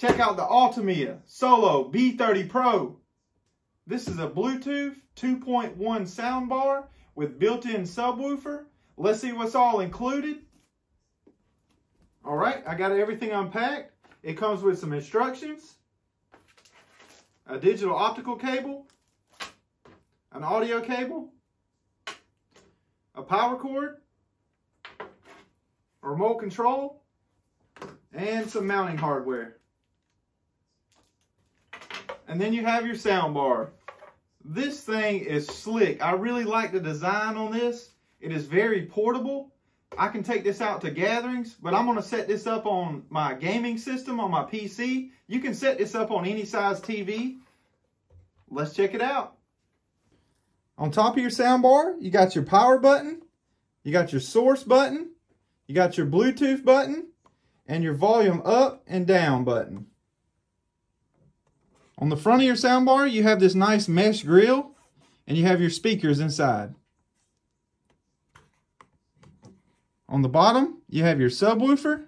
Check out the Ultimea Solo B30 Pro. This is a Bluetooth 2.1 soundbar with built-in subwoofer. Let's see what's all included. All right, I got everything unpacked. It comes with some instructions, a digital optical cable, an audio cable, a power cord, a remote control, and some mounting hardware. And then you have your sound bar. This thing is slick. I really like the design on this. It is very portable. I can take this out to gatherings, but I'm going to set this up on my gaming system on my PC. You can set this up on any size TV. Let's check it out. On top of your soundbar, you got your power button, you got your source button, you got your Bluetooth button, and your volume up and down button. On the front of your soundbar, you have this nice mesh grill, and you have your speakers inside. On the bottom, you have your subwoofer.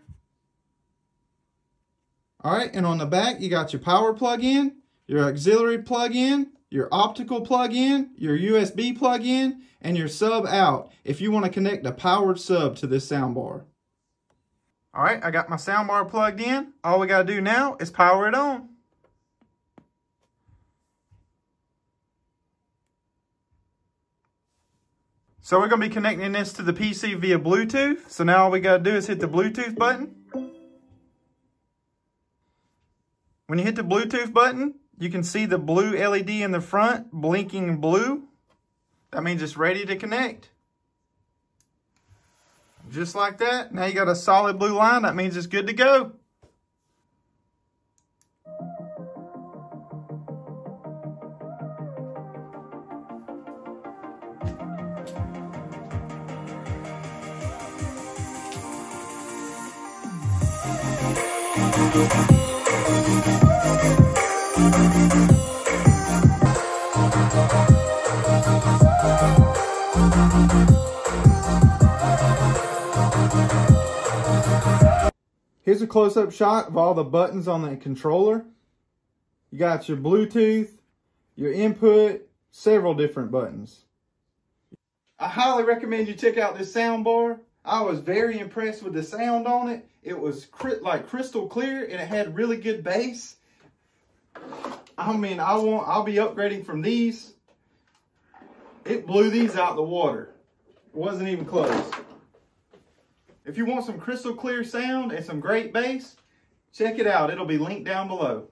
All right, and on the back, you got your power plug-in, your auxiliary plug-in, your optical plug-in, your USB plug-in, and your sub out if you want to connect a powered sub to this soundbar. All right, I got my soundbar plugged in. All we got to do now is power it on. So we're going to be connecting this to the PC via Bluetooth. So now all we got to do is hit the Bluetooth button. When you hit the Bluetooth button, you can see the blue LED in the front blinking blue. That means it's ready to connect. Just like that. Now you got a solid blue line. That means it's good to go. Here's a close-up shot of all the buttons on the controller. You got your Bluetooth, your input, several different buttons. I highly recommend you check out this sound bar. I was very impressed with the sound on it. It was like crystal clear and it had really good bass. I mean, I want, I'll be upgrading from these. It blew these out the water. It wasn't even close. If you want some crystal clear sound and some great bass, check it out. It'll be linked down below.